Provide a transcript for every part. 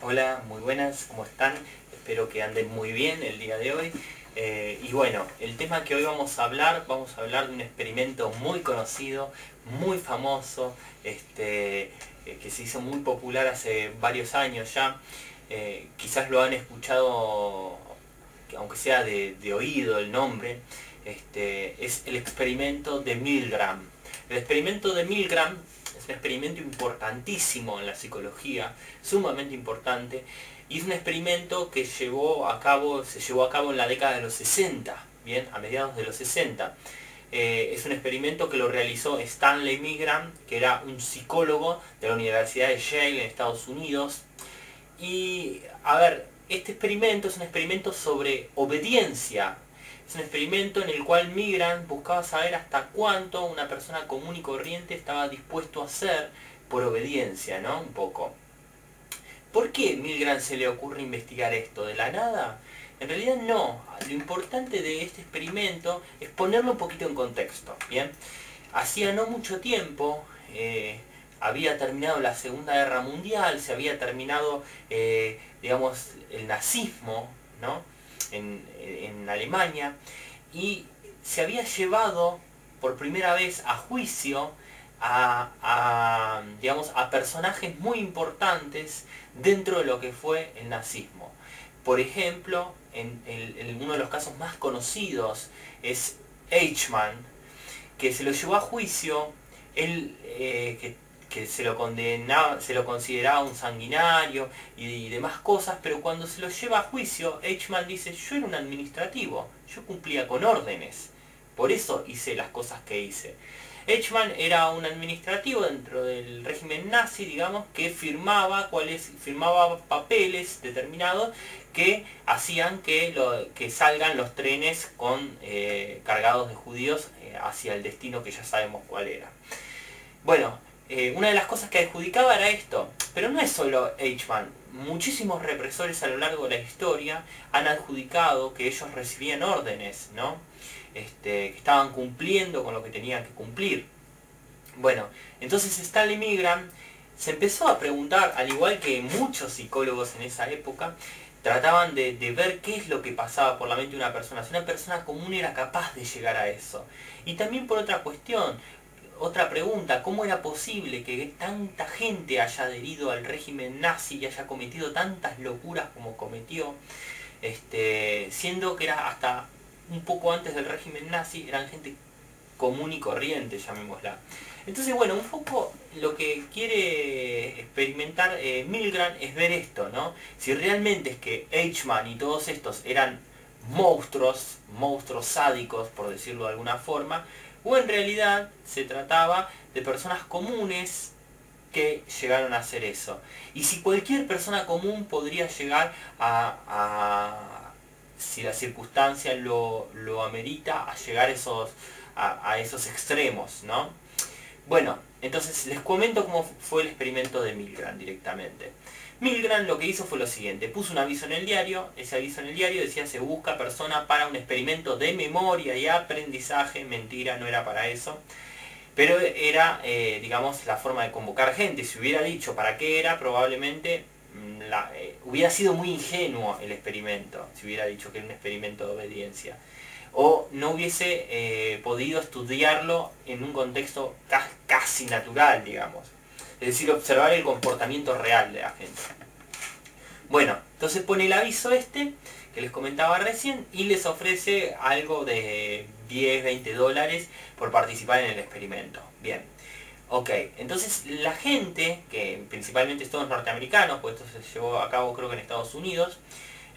Hola, muy buenas, ¿cómo están? Espero que anden muy bien el día de hoy. Eh, y bueno, el tema que hoy vamos a hablar, vamos a hablar de un experimento muy conocido, muy famoso, este, eh, que se hizo muy popular hace varios años ya. Eh, quizás lo han escuchado, aunque sea de, oído el nombre, este, es el experimento de Milgram. El experimento de Milgram es un experimento importantísimo en la psicología, sumamente importante, y es un experimento que llevó a cabo, se llevó a cabo en la década de los 60, bien, a mediados de los 60. Eh, es un experimento que lo realizó Stanley Milgram, que era un psicólogo de la Universidad de Yale en Estados Unidos. Y, a ver, este experimento es un experimento sobre obediencia. Es un experimento en el cual Milgram buscaba saber hasta cuánto una persona común y corriente estaba dispuesto a hacer por obediencia, ¿no? Un poco. ¿Por qué Milgram se le ocurre investigar esto? ¿De la nada? En realidad no. Lo importante de este experimento es ponerlo un poquito en contexto. Bien, hacía no mucho tiempo eh, había terminado la Segunda Guerra Mundial, se había terminado, eh, digamos, el nazismo, ¿no? En, Alemania y se había llevado por primera vez a juicio a, digamos, a personajes muy importantes dentro de lo que fue el nazismo. Por ejemplo, en, uno de los casos más conocidos es Eichmann, que se lo llevó a juicio, él, eh, que, se lo condenaba, se lo consideraba un sanguinario y, demás cosas, pero cuando se lo lleva a juicio, Eichmann dice, yo era un administrativo, yo cumplía con órdenes, por eso hice las cosas que hice. Eichmann era un administrativo dentro del régimen nazi, digamos, que firmaba, firmaba papeles determinados que hacían que, que salgan los trenes con, eh, cargados de judíos eh, hacia el destino que ya sabemos cuál era. Bueno, eh, una de las cosas que adjudicaba era esto, pero no es solo Eichmann. Muchísimos represores a lo largo de la historia han adjudicado que ellos recibían órdenes, ¿no? Este, que estaban cumpliendo con lo que tenían que cumplir. Bueno, entonces Stanley Milgram se empezó a preguntar, al igual que muchos psicólogos en esa época, trataban de, ver qué es lo que pasaba por la mente de una persona, si una persona común era capaz de llegar a eso. Y también por otra cuestión, otra pregunta, ¿cómo era posible que tanta gente haya adherido al régimen nazi y haya cometido tantas locuras como cometió? Este, siendo que era hasta un poco antes del régimen nazi, eran gente común y corriente, llamémosla. Entonces, bueno, un poco lo que quiere experimentar eh, Milgram es ver esto, ¿no? Si realmente es que Eichmann y todos estos eran monstruos, monstruos sádicos, por decirlo de alguna forma, o en realidad se trataba de personas comunes que llegaron a hacer eso. Y si cualquier persona común podría llegar a si la circunstancia lo, amerita, a llegar esos, a, esos extremos, ¿no? Bueno, entonces les comento cómo fue el experimento de Milgram directamente. Milgram lo que hizo fue lo siguiente, puso un aviso en el diario, ese aviso en el diario decía se busca persona para un experimento de memoria y aprendizaje, mentira, no era para eso, pero era, eh, digamos, la forma de convocar gente, si hubiera dicho para qué era, probablemente eh, hubiera sido muy ingenuo el experimento, si hubiera dicho que era un experimento de obediencia. O no hubiese eh, podido estudiarlo en un contexto casi natural, digamos. Es decir, observar el comportamiento real de la gente. Bueno, entonces pone el aviso este, que les comentaba recién, y les ofrece algo de 10, 20 dólares por participar en el experimento. Bien. Ok, entonces la gente, que principalmente es todos norteamericanos, pues esto se llevó a cabo creo que en Estados Unidos,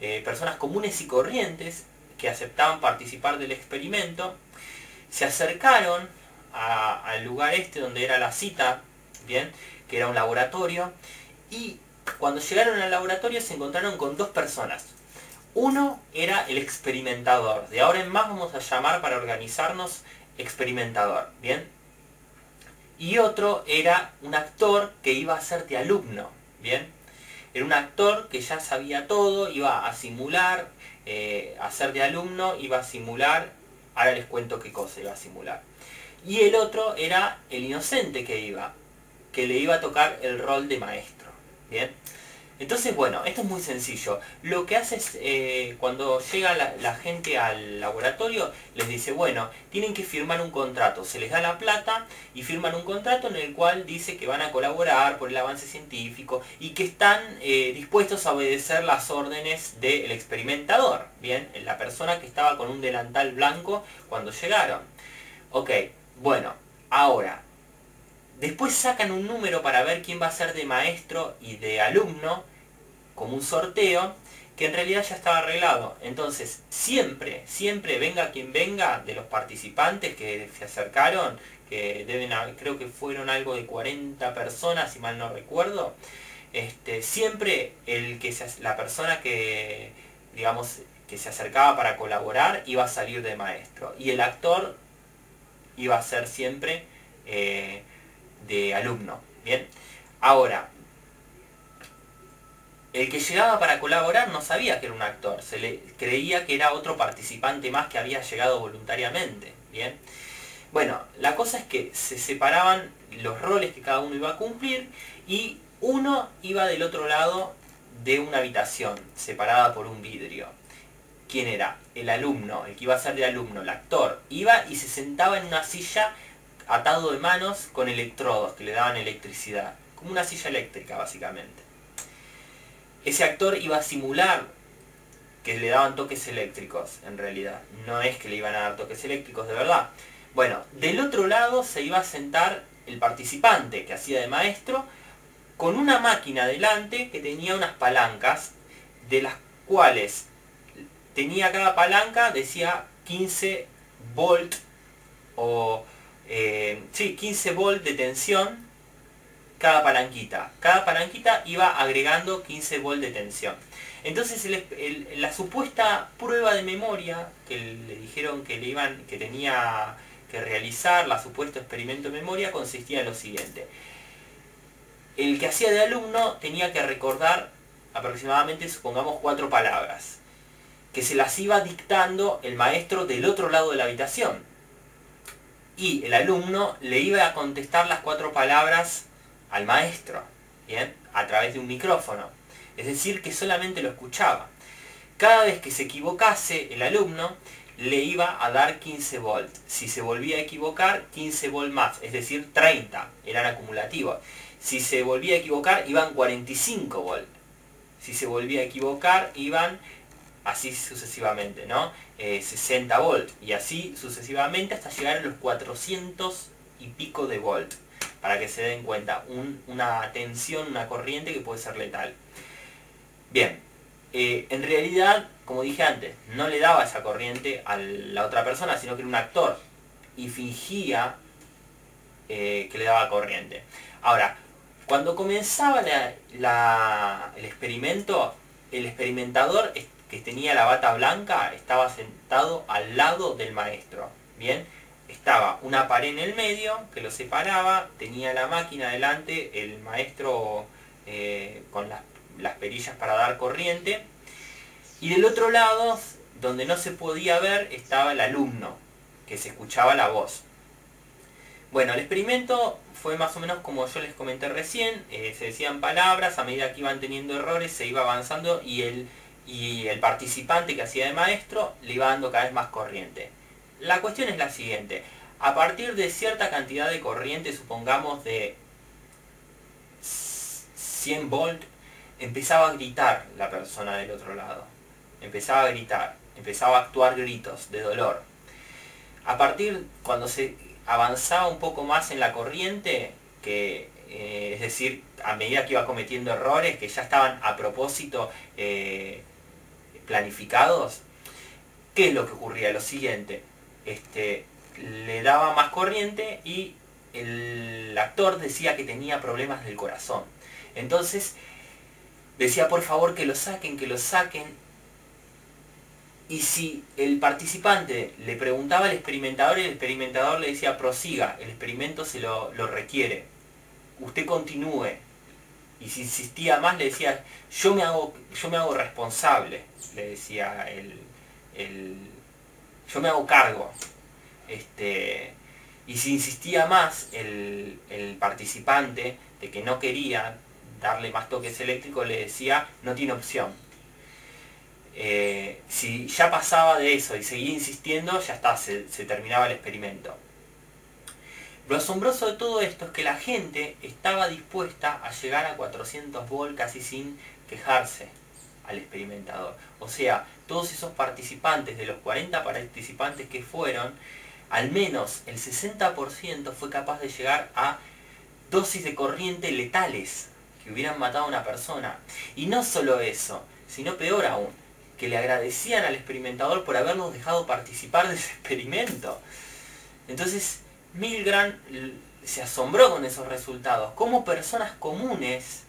eh, personas comunes y corrientes que aceptaban participar del experimento, se acercaron al lugar este donde era la cita, bien, que era un laboratorio, y cuando llegaron al laboratorio se encontraron con dos personas. Uno era el experimentador, de ahora en más vamos a llamar para organizarnos experimentador, bien, y otro era un actor que iba a de alumno, ¿bien? Era un actor que ya sabía todo, iba a simular, eh, a ser de alumno, iba a simular, ahora les cuento qué cosa iba a simular. Y el otro era el inocente que iba, que le iba a tocar el rol de maestro. Bien. Entonces, bueno, esto es muy sencillo. Lo que hace es, eh, cuando llega la, gente al laboratorio, les dice, bueno, tienen que firmar un contrato. Se les da la plata y firman un contrato en el cual dice que van a colaborar por el avance científico y que están eh, dispuestos a obedecer las órdenes del experimentador. Bien, la persona que estaba con un delantal blanco cuando llegaron. Ok, bueno, ahora, Después sacan un número para ver quién va a ser de maestro y de alumno, como un sorteo, que en realidad ya estaba arreglado. Entonces, siempre, siempre venga quien venga de los participantes que se acercaron, que deben creo que fueron algo de 40 personas, si mal no recuerdo, este, siempre el que la persona que, digamos, que se acercaba para colaborar iba a salir de maestro. Y el actor iba a ser siempre... Eh, de alumno. Bien, ahora, el que llegaba para colaborar no sabía que era un actor, se le creía que era otro participante más que había llegado voluntariamente. Bien, bueno, la cosa es que se separaban los roles que cada uno iba a cumplir y uno iba del otro lado de una habitación separada por un vidrio. ¿Quién era? El alumno, el que iba a ser de alumno, el actor. Iba y se sentaba en una silla atado de manos con electrodos que le daban electricidad, como una silla eléctrica básicamente. Ese actor iba a simular que le daban toques eléctricos, en realidad. No es que le iban a dar toques eléctricos de verdad. Bueno, del otro lado se iba a sentar el participante que hacía de maestro con una máquina delante que tenía unas palancas de las cuales tenía cada palanca, decía 15 volt o eh, sí, 15 volt de tensión cada palanquita. Cada palanquita iba agregando 15 volt de tensión. Entonces la supuesta prueba de memoria que le dijeron que le iban, que tenía que realizar, la supuesto experimento de memoria, consistía en lo siguiente. El que hacía de alumno tenía que recordar aproximadamente, supongamos, cuatro palabras, que se las iba dictando el maestro del otro lado de la habitación y el alumno le iba a contestar las cuatro palabras al maestro, ¿bien? A través de un micrófono. Es decir, que solamente lo escuchaba. Cada vez que se equivocase el alumno, le iba a dar 15 volts. Si se volvía a equivocar, 15 volts más, es decir, 30, eran acumulativos. Si se volvía a equivocar, iban 45 volts. Si se volvía a equivocar, iban así sucesivamente, ¿no? 60 eh, volt y así sucesivamente hasta llegar a los 400 y pico de volt para que se den cuenta una tensión, una corriente que puede ser letal. Bien, eh, en realidad, como dije antes, no le daba esa corriente a la otra persona, sino que era un actor y fingía eh, que le daba corriente. Ahora, cuando comenzaba el experimento, el experimentador que tenía la bata blanca estaba sentado al lado del maestro. Bien, estaba una pared en el medio que lo separaba, tenía la máquina delante, el maestro eh, con las, las perillas para dar corriente. Y del otro lado, donde no se podía ver, estaba el alumno, que se escuchaba la voz. Bueno, el experimento fue más o menos como yo les comenté recién, eh, se decían palabras, a medida que iban teniendo errores se iba avanzando y el y el participante que hacía de maestro le iba dando cada vez más corriente. La cuestión es la siguiente, a partir de cierta cantidad de corriente, supongamos de 100 volt, empezaba a gritar la persona del otro lado. Empezaba a gritar, empezaba a actuar gritos de dolor. A partir, cuando se avanzaba un poco más en la corriente, que eh, es decir, a medida que iba cometiendo errores que ya estaban a propósito eh, planificados, ¿qué es lo que ocurría? Lo siguiente, este, le daba más corriente y el actor decía que tenía problemas del corazón. Entonces, decía por favor que lo saquen, que lo saquen. Y si el participante le preguntaba al experimentador, el experimentador le decía prosiga, el experimento se lo, lo requiere. Usted continúe, y si insistía más le decía, yo me hago, yo me hago responsable, le decía el, yo me hago cargo. Este, Y si insistía más el, participante de que no quería darle más toques eléctricos, le decía, no tiene opción. Eh, si ya pasaba de eso y seguía insistiendo, ya está, se, terminaba el experimento. Lo asombroso de todo esto es que la gente estaba dispuesta a llegar a 400 volts casi sin quejarse al experimentador. O sea, todos esos participantes, de los 40 participantes que fueron, al menos el 60% fue capaz de llegar a dosis de corriente letales que hubieran matado a una persona. Y no solo eso, sino peor aún, que le agradecían al experimentador por habernos dejado participar de ese experimento. Entonces, Milgram se asombró con esos resultados. Cómo personas comunes,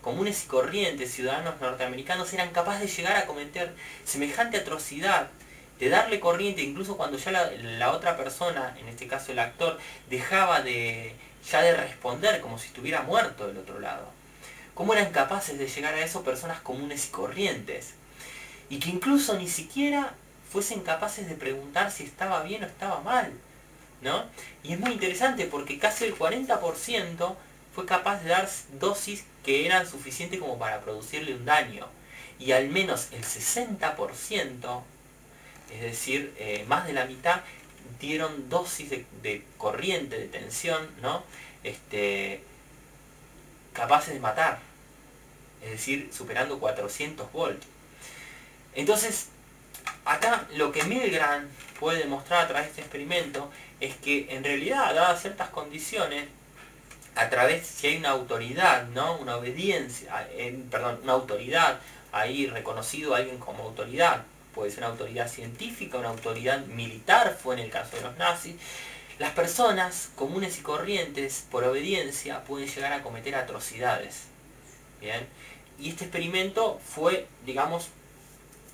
comunes y corrientes, ciudadanos norteamericanos, eran capaces de llegar a cometer semejante atrocidad de darle corriente, incluso cuando ya la, otra persona, en este caso el actor, dejaba de ya de responder como si estuviera muerto del otro lado. ¿Cómo eran capaces de llegar a eso personas comunes y corrientes? Y que incluso ni siquiera fuesen capaces de preguntar si estaba bien o estaba mal. ¿No? Y es muy interesante porque casi el 40% fue capaz de dar dosis que eran suficientes como para producirle un daño. Y al menos el 60% es decir, eh, más de la mitad dieron dosis de, corriente, de tensión, ¿no? Este, capaces de matar, es decir, superando 400 volts. Entonces, acá lo que Milgram puede demostrar a través de este experimento es que en realidad, dadas ciertas condiciones, a través, si hay una autoridad, ¿no? Una obediencia, perdón, una autoridad, ahí reconocido a alguien como autoridad, puede ser una autoridad científica, una autoridad militar, fue en el caso de los nazis. Las personas comunes y corrientes, por obediencia, pueden llegar a cometer atrocidades. ¿Bien? Y este experimento fue, digamos,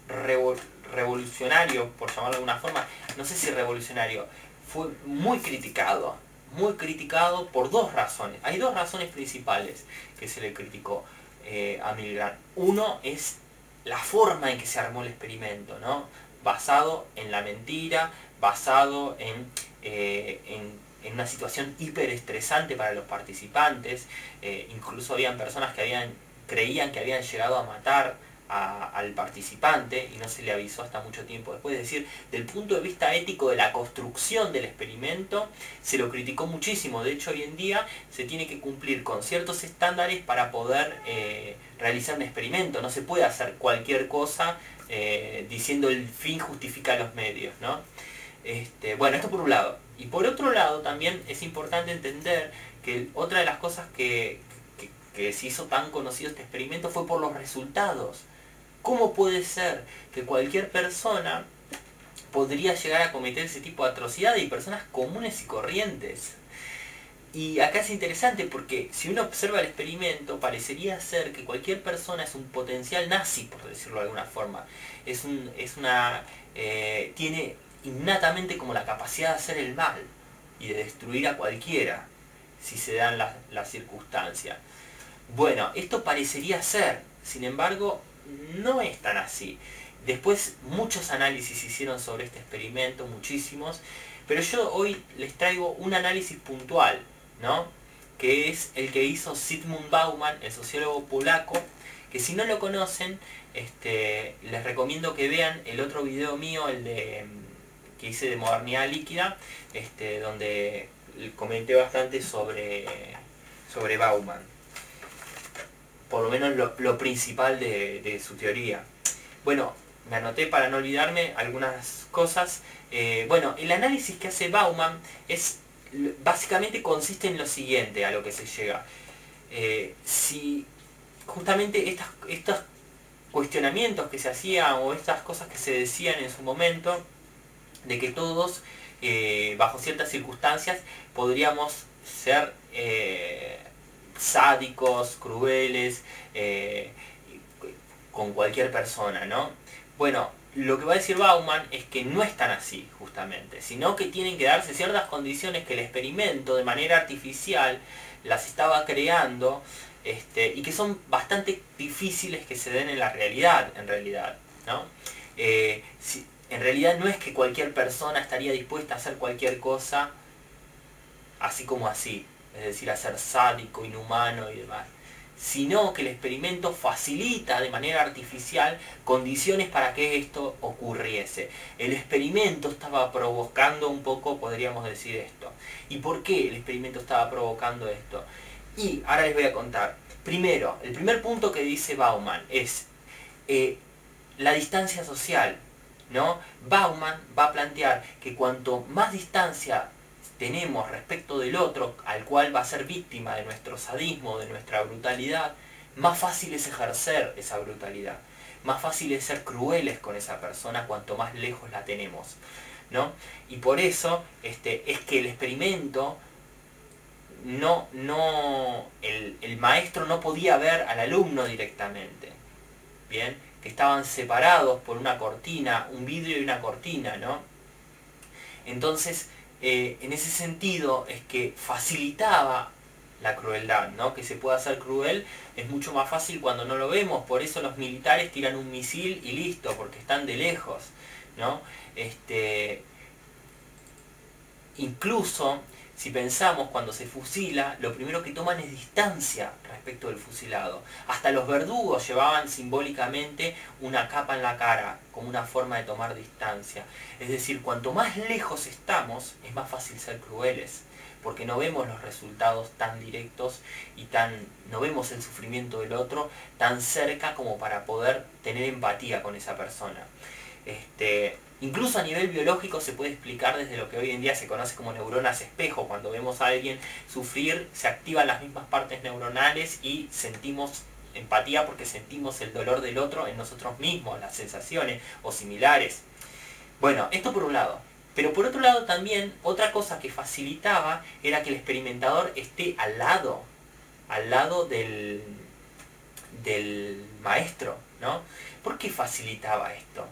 revolucionario, por llamarlo de alguna forma, no sé si revolucionario, fue muy criticado, muy criticado por dos razones. Hay dos razones principales que se le criticó eh, a Milgram. Uno es la forma en que se armó el experimento, ¿no? Basado en la mentira, basado en, eh, en, una situación hiperestresante para los participantes. Eh, incluso habían personas que habían, creían que habían llegado a matar al participante y no se le avisó hasta mucho tiempo después. Es decir, del punto de vista ético de la construcción del experimento, se lo criticó muchísimo. De hecho, hoy en día se tiene que cumplir con ciertos estándares para poder eh, realizar un experimento. No se puede hacer cualquier cosa eh, diciendo el fin justifica los medios. ¿no? Este, bueno, esto por un lado. Y por otro lado también es importante entender que otra de las cosas que, que se hizo tan conocido este experimento fue por los resultados. ¿Cómo puede ser que cualquier persona podría llegar a cometer ese tipo de atrocidades y personas comunes y corrientes? Y acá es interesante porque si uno observa el experimento, parecería ser que cualquier persona es un potencial nazi, por decirlo de alguna forma. Es, un, es una. Eh, tiene innatamente como la capacidad de hacer el mal y de destruir a cualquiera si se dan las circunstancias. Bueno, esto parecería ser, sin embargo, no es tan así. Después muchos análisis se hicieron sobre este experimento, muchísimos, pero yo hoy les traigo un análisis puntual, ¿no? Que es el que hizo Zygmunt Bauman, el sociólogo polaco, que si no lo conocen, este, les recomiendo que vean el otro video mío, el de que hice de modernidad líquida, este, donde comenté bastante sobre, sobre Bauman por lo menos lo, principal de, su teoría. Bueno, me anoté para no olvidarme algunas cosas. Eh, bueno, el análisis que hace Bauman es básicamente consiste en lo siguiente a lo que se llega. Eh, si justamente estos cuestionamientos que se hacían o estas cosas que se decían en su momento, de que todos, eh, bajo ciertas circunstancias, podríamos ser sádicos, crueles, eh, con cualquier persona, ¿no? Bueno, lo que va a decir Bauman es que no es tan así, justamente, sino que tienen que darse ciertas condiciones que el experimento de manera artificial las estaba creando este, y que son bastante difíciles que se den en la realidad, en realidad, ¿no? Eh, en realidad no es que cualquier persona estaría dispuesta a hacer cualquier cosa así como así, es decir, a ser sádico, inhumano y demás, sino que el experimento facilita de manera artificial condiciones para que esto ocurriese. El experimento estaba provocando un poco, podríamos decir esto. ¿Y por qué el experimento estaba provocando esto? Y ahora les voy a contar. Primero, el primer punto que dice Bauman es eh, la distancia social. ¿no? Bauman va a plantear que cuanto más distancia tenemos respecto del otro, al cual va a ser víctima de nuestro sadismo, de nuestra brutalidad, más fácil es ejercer esa brutalidad. Más fácil es ser crueles con esa persona cuanto más lejos la tenemos. ¿no? Y por eso este, es que el experimento no, no, el, el maestro no podía ver al alumno directamente. Bien, que estaban separados por una cortina, un vidrio y una cortina, ¿no? Entonces, eh, en ese sentido es que facilitaba la crueldad, ¿no? Que se pueda hacer cruel es mucho más fácil cuando no lo vemos, por eso los militares tiran un misil y listo, porque están de lejos, ¿no? Este, incluso si pensamos cuando se fusila, lo primero que toman es distancia respecto del fusilado. Hasta los verdugos llevaban simbólicamente una capa en la cara, como una forma de tomar distancia. Es decir, cuanto más lejos estamos, es más fácil ser crueles, porque no vemos los resultados tan directos y tan no vemos el sufrimiento del otro tan cerca como para poder tener empatía con esa persona. Este, Incluso a nivel biológico se puede explicar desde lo que hoy en día se conoce como neuronas espejo. Cuando vemos a alguien sufrir, se activan las mismas partes neuronales y sentimos empatía porque sentimos el dolor del otro en nosotros mismos, las sensaciones o similares. Bueno, esto por un lado. Pero por otro lado también, otra cosa que facilitaba era que el experimentador esté al lado, al lado del, del maestro, ¿no? ¿Por qué facilitaba esto?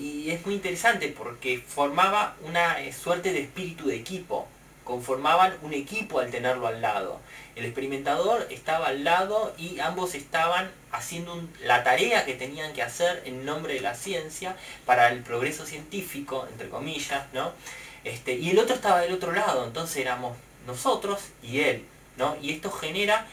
Y es muy interesante porque formaba una eh, suerte de espíritu de equipo, conformaban un equipo al tenerlo al lado. El experimentador estaba al lado y ambos estaban haciendo la tarea que tenían que hacer en nombre de la ciencia para el progreso científico, entre comillas, ¿no? Este, y el otro estaba del otro lado, entonces éramos nosotros y él, ¿no? Y esto genera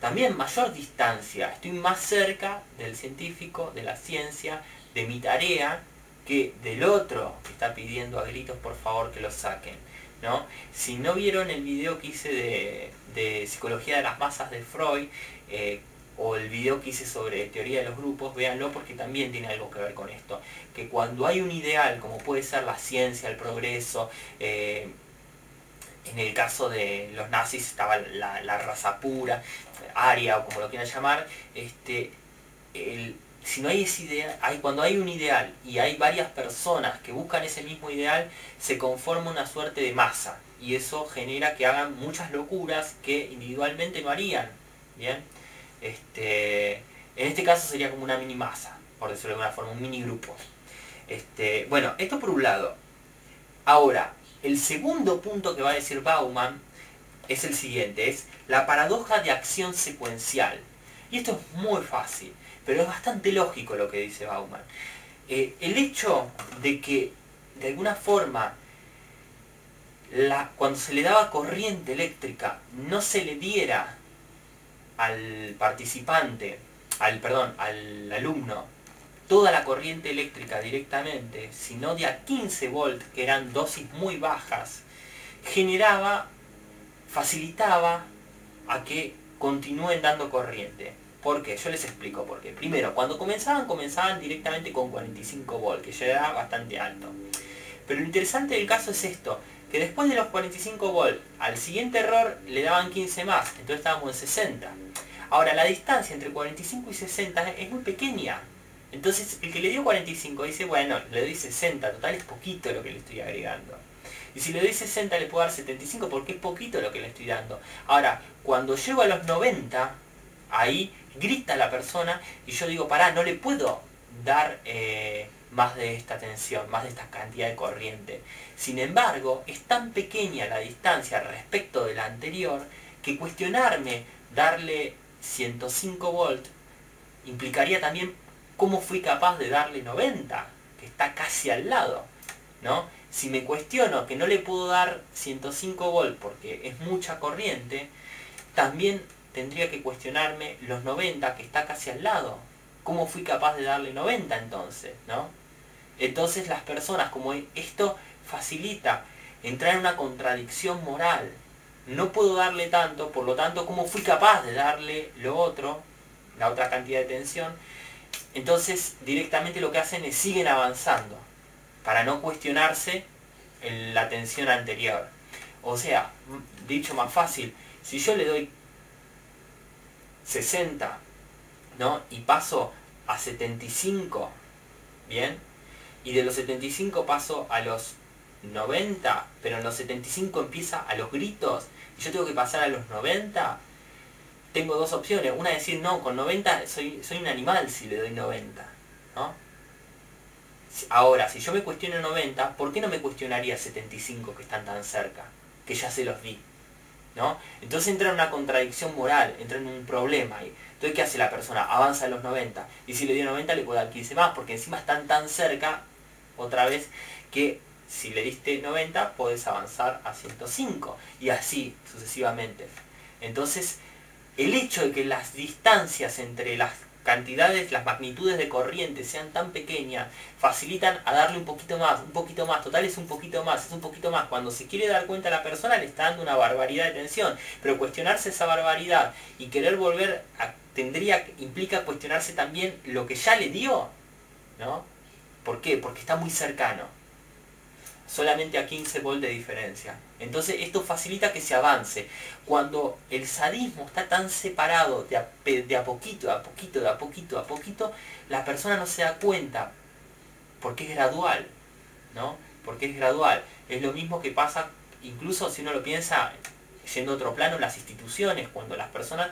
también mayor distancia, estoy más cerca del científico, de la ciencia, de mi tarea, que del otro está pidiendo a gritos por favor que lo saquen. ¿no? Si no vieron el video que hice de, psicología de las masas de Freud, eh, o el video que hice sobre teoría de los grupos, véanlo porque también tiene algo que ver con esto. Que cuando hay un ideal, como puede ser la ciencia, el progreso, eh, en el caso de los nazis estaba la, la raza pura, aria o como lo quieran llamar, este, el, si no hay ese ideal, hay, cuando hay un ideal y hay varias personas que buscan ese mismo ideal, se conforma una suerte de masa. Y eso genera que hagan muchas locuras que individualmente no harían. ¿Bien? Este, en este caso sería como una mini masa, por decirlo de alguna forma, un mini grupo. Este, bueno, esto por un lado. Ahora, el segundo punto que va a decir Bauman es el siguiente, es la paradoja de acción secuencial. Y esto es muy fácil pero es bastante lógico lo que dice Bauman. Eh, el hecho de que de alguna forma la, cuando se le daba corriente eléctrica no se le diera al participante, al perdón, al alumno, toda la corriente eléctrica directamente, sino de a 15 volt, que eran dosis muy bajas, generaba, facilitaba a que continúen dando corriente. ¿Por qué? Yo les explico por qué. Primero, cuando comenzaban, comenzaban directamente con 45 volts, que ya era bastante alto. Pero lo interesante del caso es esto, que después de los 45 volts, al siguiente error le daban 15 más, entonces estábamos en 60. Ahora, la distancia entre 45 y 60 es muy pequeña. Entonces, el que le dio 45 dice, bueno, le doy 60, total es poquito lo que le estoy agregando. Y si le doy 60 le puedo dar 75 porque es poquito lo que le estoy dando. Ahora, cuando llego a los 90, ahí grita la persona y yo digo, pará, no le puedo dar eh, más de esta tensión, más de esta cantidad de corriente. Sin embargo, es tan pequeña la distancia respecto de la anterior que cuestionarme darle 105 volt implicaría también cómo fui capaz de darle 90, que está casi al lado. ¿no? si me cuestiono que no le puedo dar 105 volt porque es mucha corriente, también tendría que cuestionarme los 90 que está casi al lado. ¿Cómo fui capaz de darle 90 entonces? ¿no? Entonces las personas, como esto facilita entrar en una contradicción moral. No puedo darle tanto, por lo tanto, ¿cómo fui capaz de darle lo otro, la otra cantidad de tensión? Entonces directamente lo que hacen es siguen avanzando para no cuestionarse la tensión anterior. O sea, dicho más fácil, si yo le doy 60, ¿no? Y paso a 75, ¿bien? Y de los 75 paso a los 90, pero en los 75 empieza a los gritos, y yo tengo que pasar a los 90, tengo dos opciones. Una es decir, no, con 90 soy, soy un animal si le doy 90, ¿no? Ahora, si yo me cuestiono 90, ¿por qué no me cuestionaría 75 que están tan cerca? Que ya se los di. ¿No? Entonces entra en una contradicción moral, entra en un problema. Entonces, ¿qué hace la persona? Avanza a los 90. Y si le dio 90, le puede dar 15 más, porque encima están tan cerca, otra vez, que si le diste 90, puedes avanzar a 105. Y así sucesivamente. Entonces, el hecho de que las distancias entre las cantidades, las magnitudes de corriente sean tan pequeñas, facilitan a darle un poquito más, un poquito más, total es un poquito más, es un poquito más. Cuando se quiere dar cuenta la persona le está dando una barbaridad de tensión, pero cuestionarse esa barbaridad y querer volver a, tendría, implica cuestionarse también lo que ya le dio, ¿no? ¿Por qué? Porque está muy cercano solamente a 15 volt de diferencia. Entonces esto facilita que se avance. Cuando el sadismo está tan separado de a, poquito, a poquito, de a poquito, a poquito, la persona no se da cuenta, porque es gradual, ¿no? Porque es gradual. Es lo mismo que pasa, incluso si uno lo piensa, yendo otro plano, las instituciones, cuando las personas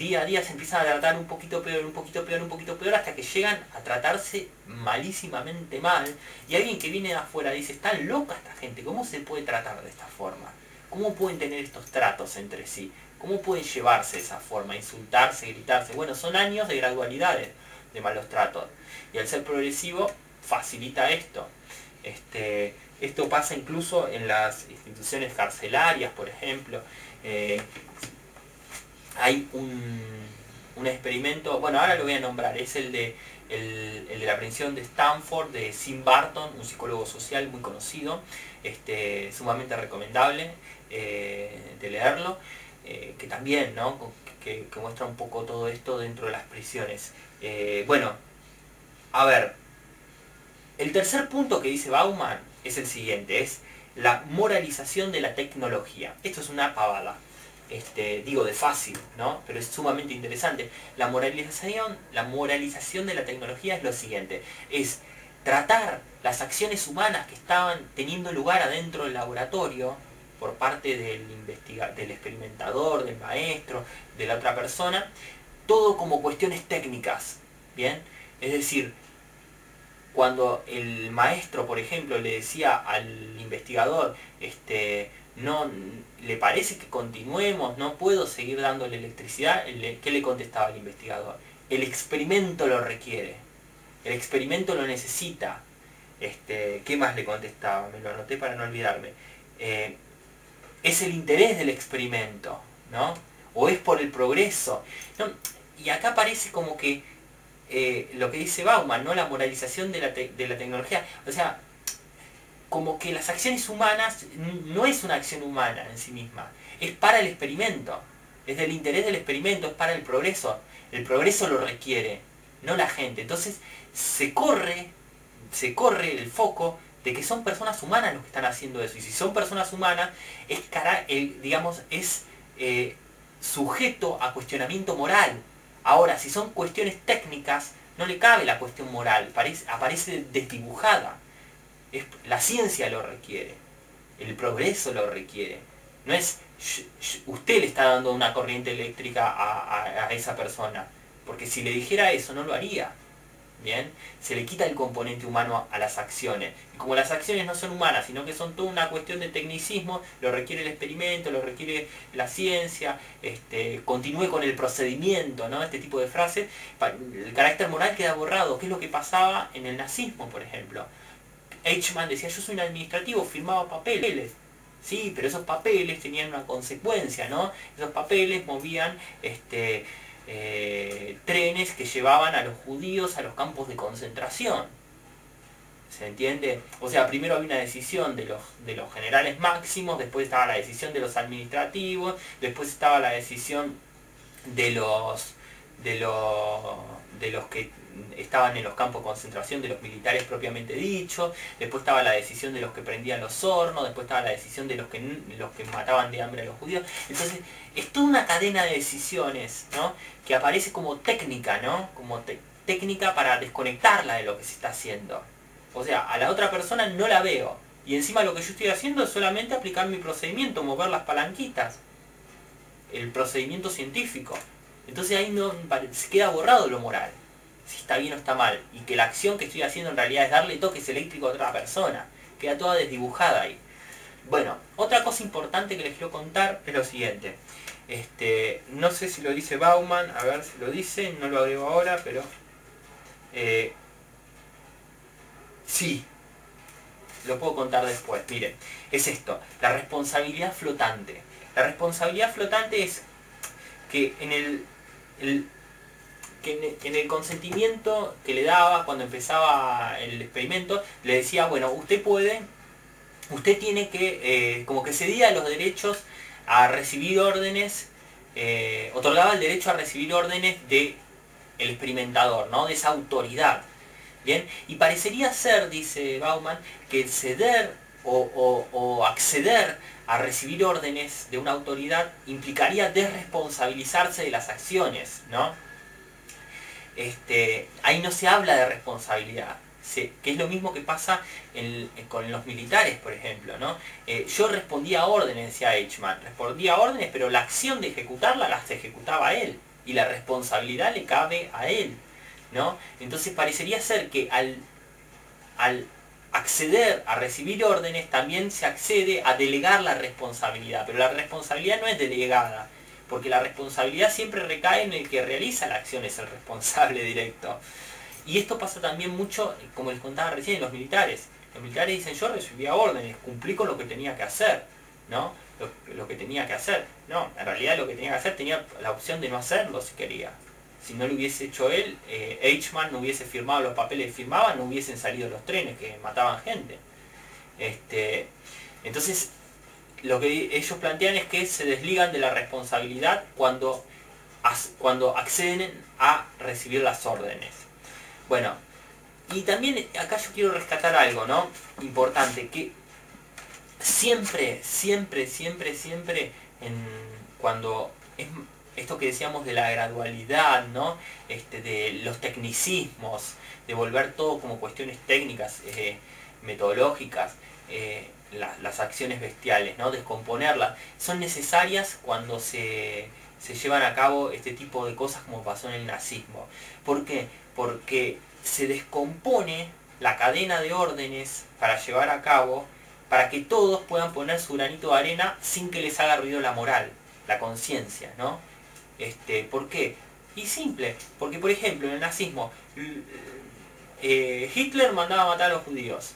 día a día se empiezan a tratar un poquito peor, un poquito peor, un poquito peor, hasta que llegan a tratarse malísimamente mal. Y alguien que viene de afuera dice, está loca esta gente, ¿cómo se puede tratar de esta forma? ¿Cómo pueden tener estos tratos entre sí? ¿Cómo pueden llevarse de esa forma? Insultarse, gritarse. Bueno, son años de gradualidades de malos tratos. Y al ser progresivo, facilita esto. Este, esto pasa incluso en las instituciones carcelarias, por ejemplo. Eh, hay un, experimento, bueno, ahora lo voy a nombrar, es el de, el, de la aprehensión de Stanford, de Sim Barton, un psicólogo social muy conocido, este, sumamente recomendable eh, de leerlo, eh, que también, ¿no? Que, muestra un poco todo esto dentro de las prisiones. Eh, bueno, a ver, el tercer punto que dice Bauman es el siguiente, es la moralización de la tecnología. Esto es una pavada. Este, digo de fácil, ¿no? Pero es sumamente interesante. La moralización, la moralización de la tecnología es lo siguiente, es tratar las acciones humanas que estaban teniendo lugar adentro del laboratorio por parte del, del experimentador, del maestro, de la otra persona, todo como cuestiones técnicas, ¿bien? Es decir, cuando el maestro, por ejemplo, le decía al investigador, este, no le parece que continuemos, no puedo seguir dándole electricidad, ¿qué le contestaba el investigador? El experimento lo requiere, el experimento lo necesita. Este, ¿Qué más le contestaba? Me lo anoté para no olvidarme. Eh, es el interés del experimento, ¿no? O es por el progreso. Y acá parece como que eh, lo que dice Bauman, ¿no? La moralización de la, de la tecnología. O sea, como que las acciones humanas no es una acción humana en sí misma, es para el experimento, es del interés del experimento, es para el progreso. El progreso lo requiere, no la gente. Entonces se corre, se corre el foco de que son personas humanas los que están haciendo eso. Y si son personas humanas, es cara, digamos, es eh, sujeto a cuestionamiento moral. Ahora, si son cuestiones técnicas, no le cabe la cuestión moral, aparece desdibujada la ciencia lo requiere, el progreso lo requiere. No es usted le está dando una corriente eléctrica a, esa persona, porque si le dijera eso no lo haría. Bien, se le quita el componente humano a, las acciones. Y como las acciones no son humanas, sino que son toda una cuestión de tecnicismo, lo requiere el experimento, lo requiere la ciencia, este, continúe con el procedimiento, ¿no? Este tipo de frases, el carácter moral queda borrado. ¿Qué es lo que pasaba en el nazismo, por ejemplo? Eichmann decía, yo soy un administrativo, firmaba papeles. Sí, pero esos papeles tenían una consecuencia, ¿no? Esos papeles movían este, eh, trenes que llevaban a los judíos a los campos de concentración. ¿Se entiende? O sea, primero había una decisión de los, de los generales máximos, después estaba la decisión de los administrativos, después estaba la decisión de los, de los, de los que estaban en los campos de concentración de los militares propiamente dicho, después estaba la decisión de los que prendían los hornos, después estaba la decisión de los que, los que mataban de hambre a los judíos. Entonces, es toda una cadena de decisiones, ¿no? Que aparece como técnica, ¿no? Como técnica para desconectarla de lo que se está haciendo. O sea, a la otra persona no la veo. Y encima lo que yo estoy haciendo es solamente aplicar mi procedimiento, mover las palanquitas. El procedimiento científico. Entonces ahí no se queda borrado lo moral si está bien o está mal, y que la acción que estoy haciendo en realidad es darle toques eléctricos a otra persona. Queda toda desdibujada ahí. Bueno, otra cosa importante que les quiero contar es lo siguiente. Este, no sé si lo dice Bauman, a ver si lo dice, no lo agrego ahora, pero... Eh, sí, lo puedo contar después. Miren, es esto, la responsabilidad flotante. La responsabilidad flotante es que en el que en el consentimiento que le daba cuando empezaba el experimento, le decía, bueno, usted puede, usted tiene que, eh, como que cedía los derechos a recibir órdenes, eh, otorgaba el derecho a recibir órdenes de experimentador, ¿no? De esa autoridad. Bien, y parecería ser, dice Bauman, que ceder o acceder a recibir órdenes de una autoridad implicaría desresponsabilizarse de las acciones, ¿no? Este, ahí no se habla de responsabilidad, que es lo mismo que pasa con los militares, por ejemplo. ¿no? Eh, yo respondía a órdenes, decía Eichmann, respondía a órdenes, pero la acción de ejecutarla las ejecutaba él, y la responsabilidad le cabe a él. ¿no? Entonces parecería ser que al acceder a recibir órdenes también se accede a delegar la responsabilidad, pero la responsabilidad no es delegada, porque la responsabilidad siempre recae en el que realiza la acción, es el responsable directo. Y esto pasa también mucho, como les contaba recién, en los militares. Los militares dicen, yo recibía órdenes, cumplí con lo que tenía que hacer, ¿no? Lo, que tenía que hacer. No, en realidad lo que tenía que hacer tenía la opción de no hacerlo si quería. Si no lo hubiese hecho él, eh, Eichmann no hubiese firmado los papeles que firmaba, no hubiesen salido los trenes que mataban gente. Este, entonces, lo que ellos plantean es que se desligan de la responsabilidad cuando, cuando acceden a recibir las órdenes. Bueno, y también acá yo quiero rescatar algo, ¿no? Importante, que siempre, siempre, siempre, siempre, cuando es esto que decíamos de la gradualidad, ¿no? Este, de los tecnicismos, de volver todo como cuestiones técnicas, eh, metodológicas, eh, las acciones bestiales, ¿no? descomponerlas, son necesarias cuando se, llevan a cabo este tipo de cosas como pasó en el nazismo. ¿Por qué? Porque se descompone la cadena de órdenes para llevar a cabo, para que todos puedan poner su granito de arena sin que les haga ruido la moral, la conciencia, ¿no? Este, ¿Por qué? Y simple, porque por ejemplo en el nazismo eh, Hitler mandaba matar a los judíos,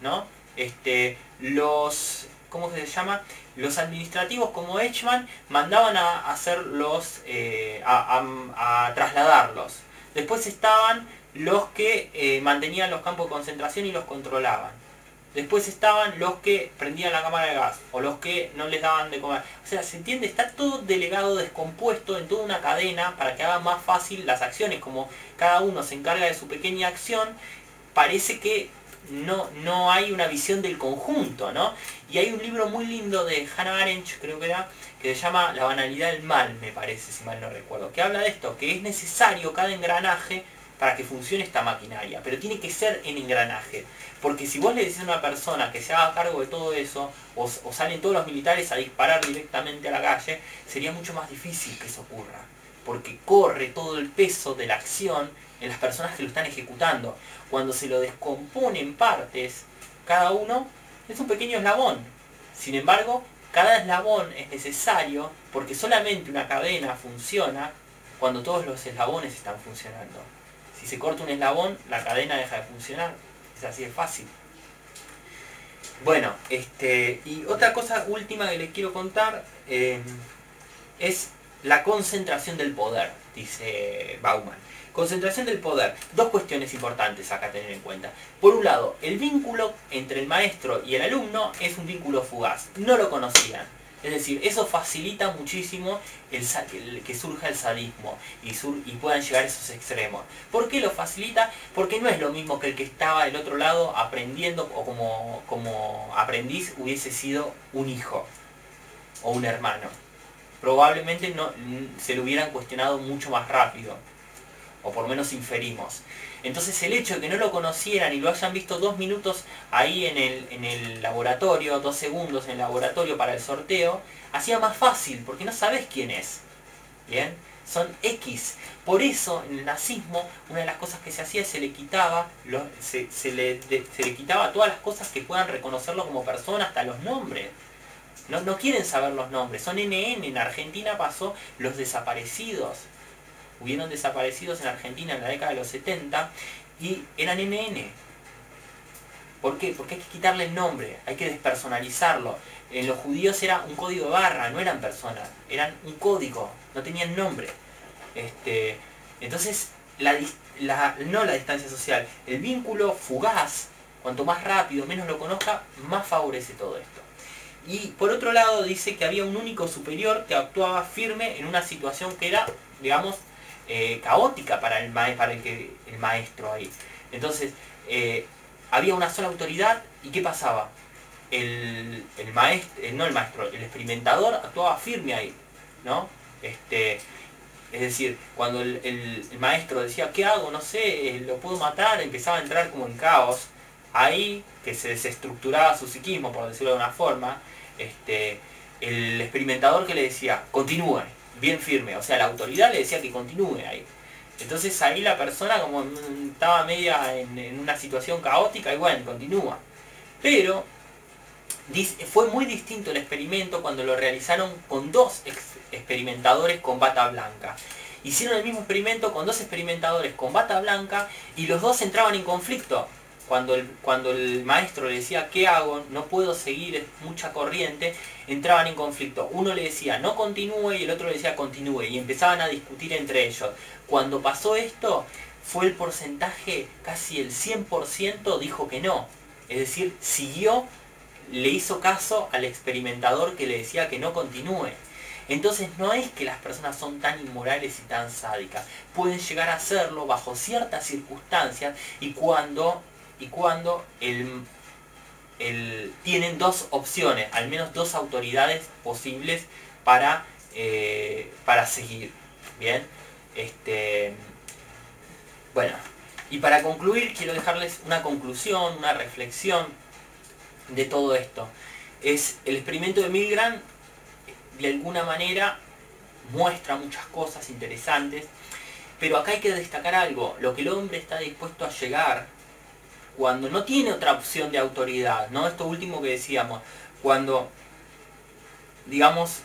¿no? Este, los, ¿cómo se llama? Los administrativos como Eichmann mandaban a hacer los, eh, a, trasladarlos. Después estaban los que eh, mantenían los campos de concentración y los controlaban. Después estaban los que prendían la cámara de gas o los que no les daban de comer. O sea, se entiende, está todo delegado, descompuesto en toda una cadena para que haga más fácil las acciones. Como cada uno se encarga de su pequeña acción, parece que no, no hay una visión del conjunto, ¿no? Y hay un libro muy lindo de Hannah Arendt, creo que era, que se llama La banalidad del mal, me parece, si mal no recuerdo, que habla de esto, que es necesario cada engranaje para que funcione esta maquinaria, pero tiene que ser en engranaje. Porque si vos le decís a una persona que se haga cargo de todo eso, o, o salen todos los militares a disparar directamente a la calle, sería mucho más difícil que eso ocurra. Porque corre todo el peso de la acción en las personas que lo están ejecutando. Cuando se lo descompone en partes, cada uno es un pequeño eslabón. Sin embargo, cada eslabón es necesario porque solamente una cadena funciona cuando todos los eslabones están funcionando. Si se corta un eslabón, la cadena deja de funcionar. Es así de fácil. Bueno, este, y otra cosa última que les quiero contar eh, es la concentración del poder, dice Bauman. Concentración del poder. Dos cuestiones importantes acá a tener en cuenta. Por un lado, el vínculo entre el maestro y el alumno es un vínculo fugaz. No lo conocían. Es decir, eso facilita muchísimo el, que surja el sadismo y, puedan llegar a esos extremos. ¿Por qué lo facilita? Porque no es lo mismo que el que estaba del otro lado aprendiendo o como, como aprendiz hubiese sido un hijo o un hermano. Probablemente no, se lo hubieran cuestionado mucho más rápido o por menos inferimos. Entonces el hecho de que no lo conocieran y lo hayan visto dos minutos ahí en el, en el laboratorio, dos segundos en el laboratorio para el sorteo, hacía más fácil, porque no sabes quién es. ¿Bien? Son X. Por eso en el nazismo una de las cosas que se hacía es se le quitaba, se, le, se le quitaba todas las cosas que puedan reconocerlo como persona, hasta los nombres. No, no quieren saber los nombres, son NN. En Argentina pasó los desaparecidos hubieron desaparecidos en Argentina en la década de los 70 y eran NN. ¿Por qué? Porque hay que quitarle el nombre, hay que despersonalizarlo. En los judíos era un código de barra, no eran personas, eran un código, no tenían nombre. Este, entonces, la, no la distancia social, el vínculo fugaz, cuanto más rápido, menos lo conozca, más favorece todo esto. Y por otro lado dice que había un único superior que actuaba firme en una situación que era, digamos, eh, caótica para el, maestro ahí. Entonces, eh, había una sola autoridad y ¿qué pasaba? El, maestro, eh, no el maestro, el experimentador actuaba firme ahí, ¿no? Este, es decir, cuando el, maestro decía, ¿qué hago? No sé, lo puedo matar, empezaba a entrar como en caos, ahí que se desestructuraba su psiquismo, por decirlo de una forma, este, el experimentador que le decía, continúe, bien firme. O sea, la autoridad le decía que continúe ahí. Entonces ahí la persona como estaba media en, una situación caótica y bueno, continúa. Pero fue muy distinto el experimento cuando lo realizaron con dos experimentadores con bata blanca. Hicieron el mismo experimento con dos experimentadores con bata blanca y los dos entraban en conflicto cuando el, cuando el maestro le decía, ¿qué hago? No puedo seguir, es mucha corriente, entraban en conflicto. Uno le decía, no continúe, y el otro le decía, continúe, y empezaban a discutir entre ellos. Cuando pasó esto, fue el porcentaje, casi el 100% dijo que no. Es decir, siguió, le hizo caso al experimentador que le decía que no continúe. Entonces no es que las personas son tan inmorales y tan sádicas. Pueden llegar a hacerlo bajo ciertas circunstancias y cuando y cuando el, tienen dos opciones, al menos dos autoridades posibles para, eh, para seguir. Bien, este, bueno, y para concluir quiero dejarles una conclusión, una reflexión de todo esto. Es el experimento de Milgram de alguna manera muestra muchas cosas interesantes, pero acá hay que destacar algo, lo que el hombre está dispuesto a llegar cuando no tiene otra opción de autoridad, ¿no? Esto último que decíamos, cuando, digamos,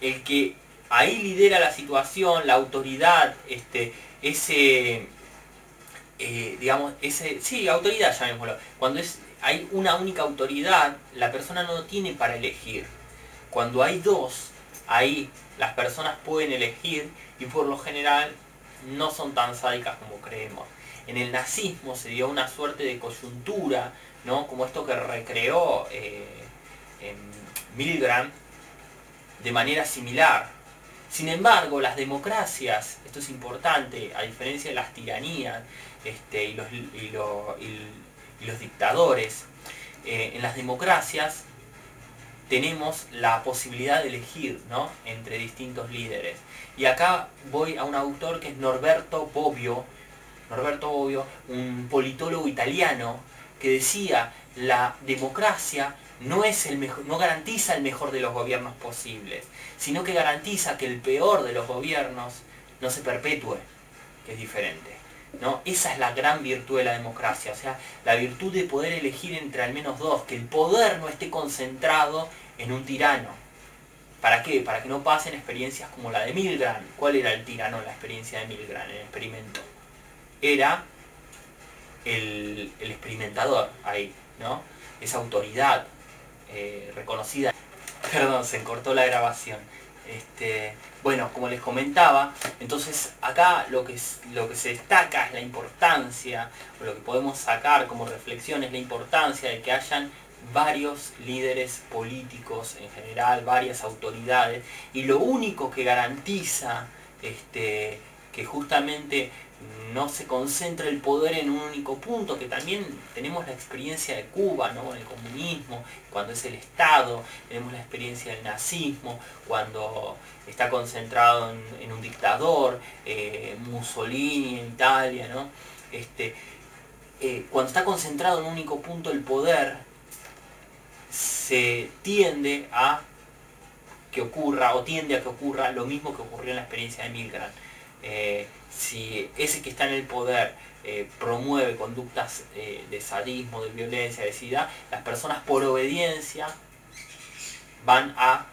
el que ahí lidera la situación, la autoridad, este, ese, eh, digamos, ese, sí, autoridad llamémoslo, cuando es, hay una única autoridad, la persona no tiene para elegir. Cuando hay dos, ahí las personas pueden elegir y por lo general no son tan sádicas como creemos en el nazismo se dio una suerte de coyuntura, ¿no? como esto que recreó eh, Milgram de manera similar. Sin embargo, las democracias, esto es importante, a diferencia de las tiranías este, y, los, dictadores, eh, en las democracias tenemos la posibilidad de elegir ¿no? entre distintos líderes. Y acá voy a un autor que es Norberto Bobbio, Norberto Bobbio, un politólogo italiano, que decía, la democracia no, es el mejor, no garantiza el mejor de los gobiernos posibles, sino que garantiza que el peor de los gobiernos no se perpetúe, que es diferente. ¿no? Esa es la gran virtud de la democracia, o sea, la virtud de poder elegir entre al menos dos, que el poder no esté concentrado en un tirano. ¿Para qué? Para que no pasen experiencias como la de Milgram. ¿Cuál era el tirano en la experiencia de Milgram, en el experimento? Era el, experimentador ahí. ¿no? Esa autoridad eh, reconocida. Perdón, se cortó la grabación. Este, bueno, como les comentaba, entonces acá lo que, lo que se destaca es la importancia, o lo que podemos sacar como reflexión es la importancia de que hayan varios líderes políticos en general, varias autoridades, y lo único que garantiza este, que justamente no se concentra el poder en un único punto, que también tenemos la experiencia de Cuba, ¿no? con el comunismo, cuando es el Estado, tenemos la experiencia del nazismo, cuando está concentrado en, un dictador, eh, Mussolini en Italia, ¿no? este, eh, cuando está concentrado en un único punto el poder, se tiende a que ocurra, o tiende a que ocurra lo mismo que ocurrió en la experiencia de Milgram. Eh, si ese que está en el poder eh, promueve conductas eh, de sadismo, de violencia, de sida, las personas por obediencia van a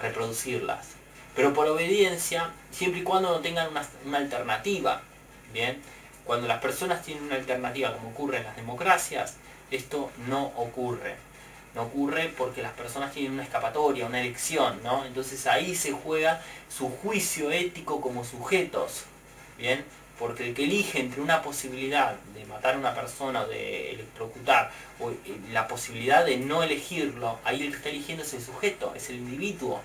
reproducirlas. Pero por obediencia, siempre y cuando no tengan una, una alternativa. Bien, cuando las personas tienen una alternativa, como ocurre en las democracias, esto no ocurre no ocurre porque las personas tienen una escapatoria, una elección, ¿no? Entonces ahí se juega su juicio ético como sujetos, ¿bien? Porque el que elige entre una posibilidad de matar a una persona o de electrocutar, o eh, la posibilidad de no elegirlo, ahí el que está eligiendo es el sujeto, es el individuo,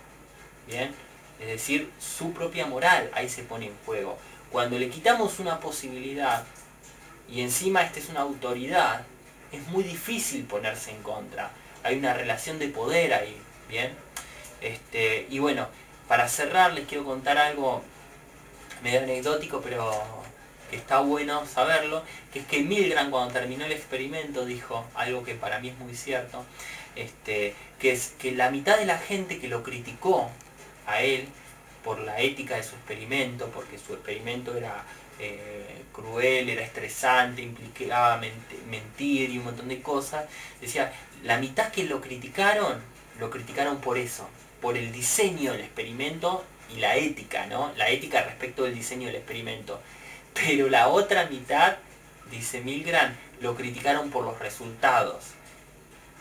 ¿bien? Es decir, su propia moral ahí se pone en juego. Cuando le quitamos una posibilidad y encima esta es una autoridad, es muy difícil ponerse en contra hay una relación de poder ahí, ¿bien? Este, y bueno, para cerrar les quiero contar algo medio anecdótico, pero que está bueno saberlo, que es que Milgram cuando terminó el experimento dijo algo que para mí es muy cierto, este, que es que la mitad de la gente que lo criticó a él por la ética de su experimento, porque su experimento era eh, cruel, era estresante, implicaba mentir y un montón de cosas, decía, la mitad que lo criticaron, lo criticaron por eso, por el diseño del experimento y la ética, ¿no? La ética respecto del diseño del experimento. Pero la otra mitad, dice Milgram, lo criticaron por los resultados.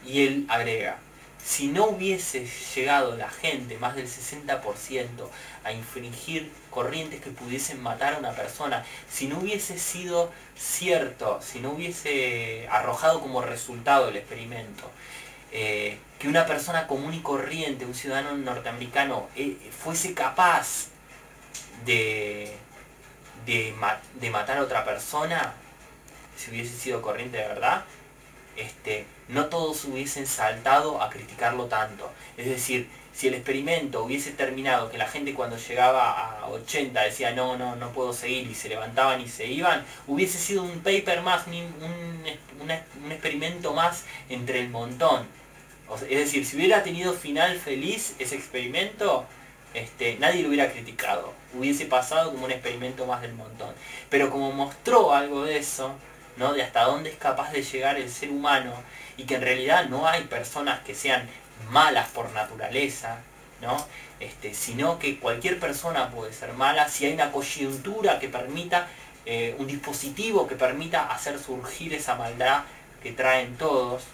Y él agrega, si no hubiese llegado la gente, más del 60%, a infringir corrientes que pudiesen matar a una persona, si no hubiese sido cierto, si no hubiese arrojado como resultado el experimento, eh, que una persona común y corriente, un ciudadano norteamericano, eh, fuese capaz de, de, de matar a otra persona, si hubiese sido corriente de verdad, este, no todos hubiesen saltado a criticarlo tanto. Es decir, si el experimento hubiese terminado, que la gente cuando llegaba a 80 decía no, no, no puedo seguir y se levantaban y se iban, hubiese sido un paper más, un, experimento más entre el montón. es decir, si hubiera tenido final feliz ese experimento, este, nadie lo hubiera criticado. Hubiese pasado como un experimento más del montón. Pero como mostró algo de eso, ¿no? de hasta dónde es capaz de llegar el ser humano y que en realidad no hay personas que sean malas por naturaleza, ¿no? Este, sino que cualquier persona puede ser mala si hay una coyuntura que permita, eh, un dispositivo que permita hacer surgir esa maldad que traen todos,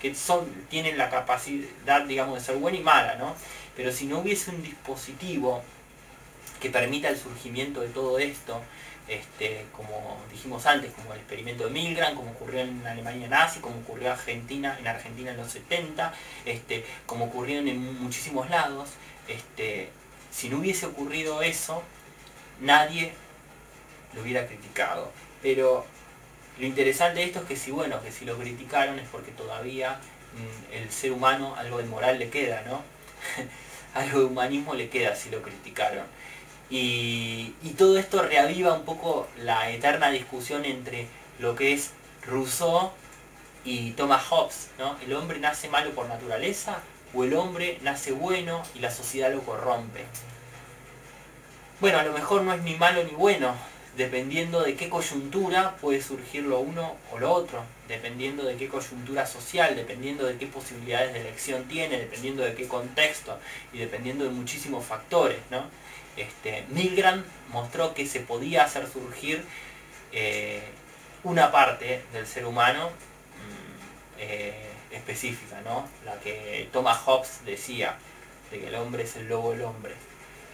que son, tienen la capacidad, digamos, de ser buena y mala, ¿no? Pero si no hubiese un dispositivo que permita el surgimiento de todo esto, este, como dijimos antes, como el experimento de Milgram, como ocurrió en Alemania nazi, como ocurrió en Argentina, en Argentina en los 70, este, como ocurrió en muchísimos lados. Este, si no hubiese ocurrido eso, nadie lo hubiera criticado. Pero lo interesante de esto es que si bueno, que si lo criticaron es porque todavía mm, el ser humano algo de moral le queda, ¿no? algo de humanismo le queda si lo criticaron. Y, todo esto reaviva un poco la eterna discusión entre lo que es Rousseau y Thomas Hobbes, ¿no? ¿El hombre nace malo por naturaleza o el hombre nace bueno y la sociedad lo corrompe? Bueno, a lo mejor no es ni malo ni bueno, dependiendo de qué coyuntura puede surgir lo uno o lo otro, dependiendo de qué coyuntura social, dependiendo de qué posibilidades de elección tiene, dependiendo de qué contexto y dependiendo de muchísimos factores, ¿no? Este, Milgram mostró que se podía hacer surgir eh, una parte del ser humano, mm, eh, específica, ¿no? La que Thomas Hobbes decía, de que el hombre es el lobo del hombre.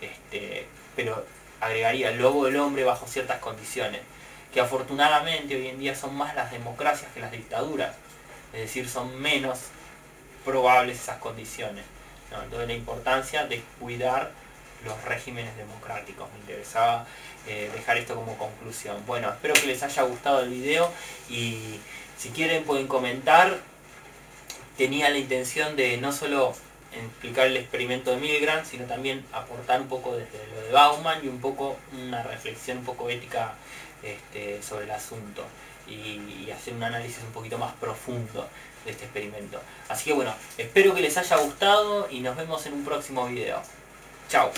Este, pero agregaría el lobo del hombre bajo ciertas condiciones, que afortunadamente hoy en día son más las democracias que las dictaduras, es decir, son menos probables esas condiciones. Entonces la importancia de cuidar los regímenes democráticos. Me interesaba eh, dejar esto como conclusión. Bueno, espero que les haya gustado el video y si quieren pueden comentar. Tenía la intención de no solo explicar el experimento de Milgram, sino también aportar un poco desde lo de Bauman y un poco una reflexión un poco ética este, sobre el asunto y, hacer un análisis un poquito más profundo de este experimento. Así que bueno, espero que les haya gustado y nos vemos en un próximo video. Ciao.